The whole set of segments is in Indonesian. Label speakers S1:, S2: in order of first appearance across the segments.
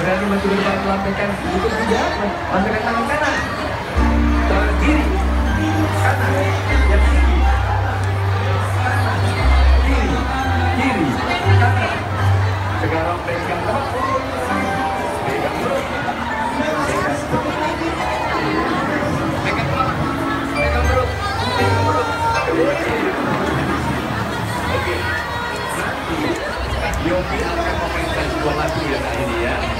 S1: lambaikan lutut juga. Lambaikan tangan kanan. Tangan kiri. Kanan. Yang tinggi. Kiri. Kiri. Kanan. Sekarang pegang. Nanti Yogi akan memainkan sebuah lagu ya kak ini ya.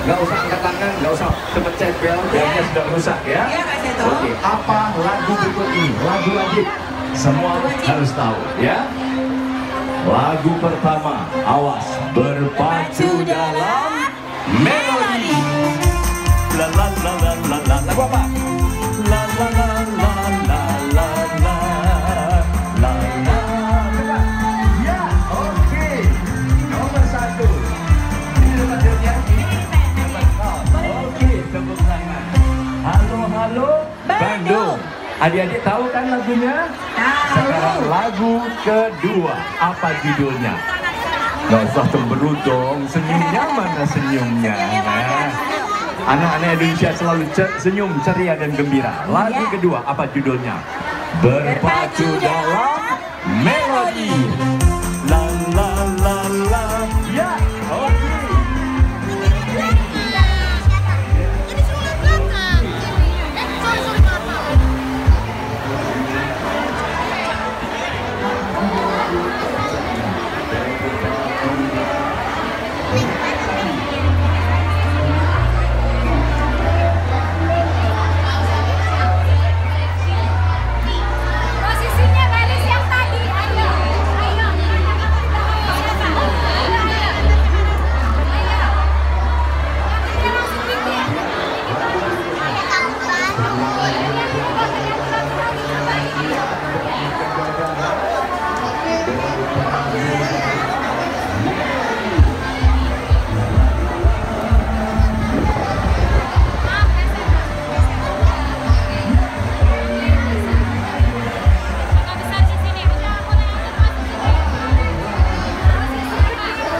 S1: Gak usah angkat tangan, gak usah cepet cepel, kayaknya sudah rusak ya.
S2: Iya, Kak Seto.
S1: Oke, apa lagu berikut ini? Lagu wajib. Semua harus tahu ya. Lagu pertama, awas berpacu Adik-adik tahu kan lagunya? Sekarang lagu kedua, apa judulnya? Gak usah cemberut dong, senyumnya mana senyumnya? Nah, anak-anak Indonesia selalu ce- senyum, ceria dan gembira. Lagu
S2: Ya.
S1: kedua, apa judulnya? Berpacu dalam melodi.